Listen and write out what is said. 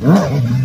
Good.